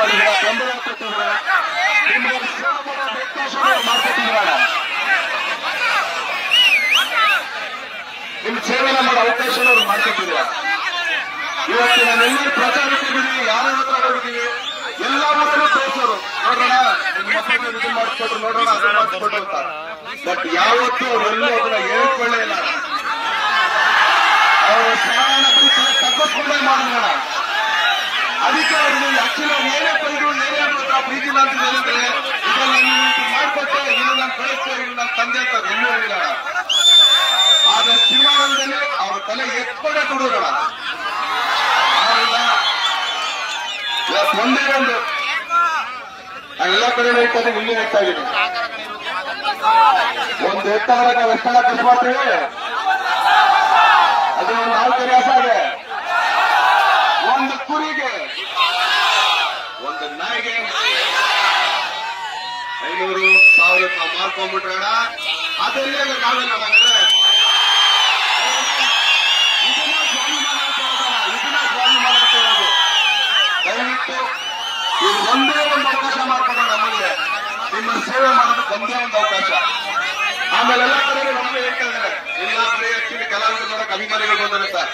ಮಾಡಿದ್ರ ಬೆಂಬಲ ಕೊಟ್ಟಿದ್ರ ನಿಮ್ಗೆ ಸೇವೆ ಮಾಡೋ ಅವಕಾಶ ಮಾಡ್ಕೊಟ್ಟಿದ್ರ ಮಾಡೋ ಅವಕಾಶ ಮಾಡ್ಕೊಟ್ಟಿದ್ರ ಇವತ್ತು ನಾನೆಲ್ಲಿ ಎಲ್ಲ ಮಕ್ಕಳು ತೋರಿಸೋರು. ನೋಡೋಣ ನಿಮ್ಮ ಇದು ಮಾಡಿಸ್ಕೊಟ್ರು ನೋಡೋಣ ಅದು ಮಾಡಿಸ್ಕೊಟ್ರು ಬಟ್ ಯಾವತ್ತೂ ಅವರೆಲ್ಲೂ ಅದನ್ನ ಹೇಳ್ಕೊಳ್ಳೇ ಇಲ್ಲ. ಅವ್ರು ಏನೇ ಬೈದ್ರು ಏನೇ ಮಾತ್ರ ಪ್ರೀತಿ ಅಂತ ಹೇಳಿದ್ರೆ ಇದನ್ನ ಮಾಡ್ಕೊಟ್ಟೆ ಇದು ನಾನು ಕಳಿಸ್ತೇವೆ ನನ್ನ ತಂದೆ ಅಂತ ಎಲ್ಲೂ ಹೇಳಿಲ್ಲ ಆದ್ರೆ ಸಿನಿಮಾದಲ್ಲಿ ಅವರ ತಲೆ ಎತ್ಕೊಂಡೇ ಆದ್ರಿಂದ ಇವತ್ತು ಒಂದೇ. ನಾನು ಎಲ್ಲ ಕಡೆ ಹೇಳ್ತಾರೆ ಇಲ್ಲಿ ಇದ್ದೀನಿ. ಒಂದು ಎತ್ತವರೆಗೆ ನಾವು ಎಷ್ಟೆಲ್ಲ ಖರ್ಚು ಮಾಡ್ತೇವೆ ಅದು ನಾಲ್ಕು ನಾವು ಮಾರ್ಕೊಂಡ್ಬಿಟ್ರಣ ಅದಲ್ಲೇ ಹೇಳೋದು ದಯವಿಟ್ಟು ಒಂದೇ ಒಂದು ಅವಕಾಶ ಮಾಡ್ಕೊಂಡು ನಮಗೆ. ನಿಮ್ಮ ಸೇವೆ ಮಾಡೋದಕ್ಕೆ ಒಂದೇ ಒಂದು ಅವಕಾಶ. ಆಮೇಲೆ ಎಲ್ಲ ಕಡೆಗೆ ನಮಗೆ ಹೇಳ್ತಾ ಇದ್ದಾರೆ. ಎಲ್ಲ ಕಡೆ ಕಲಾವಿದರು ಅಭಿಮಾನಿಗಳು ಬಂದಿರುತ್ತೆ